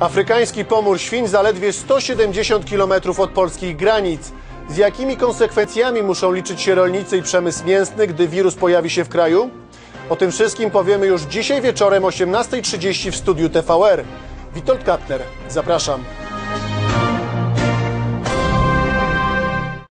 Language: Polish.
Afrykański pomór świń zaledwie 170 km od polskich granic. Z jakimi konsekwencjami muszą liczyć się rolnicy i przemysł mięsny, gdy wirus pojawi się w kraju? O tym wszystkim powiemy już dzisiaj wieczorem 18.30 w studiu TVR. Witold Kapner, zapraszam.